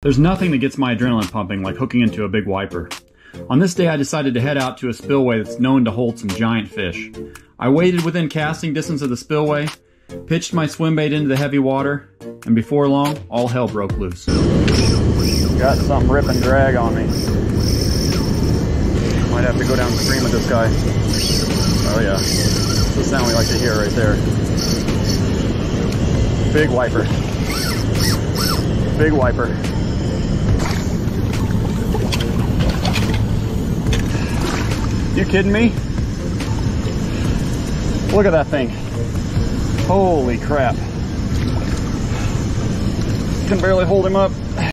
There's nothing that gets my adrenaline pumping like hooking into a big wiper. On this day I decided to head out to a spillway that's known to hold some giant fish. I waited within casting distance of the spillway, pitched my swim bait into the heavy water, and before long, all hell broke loose. Got some rip and drag on me. Might have to go downstream with this guy. Oh yeah, that's the sound we like to hear right there. Big wiper. Big wiper. You kidding me? Look at that thing. Holy crap. Can barely hold him up.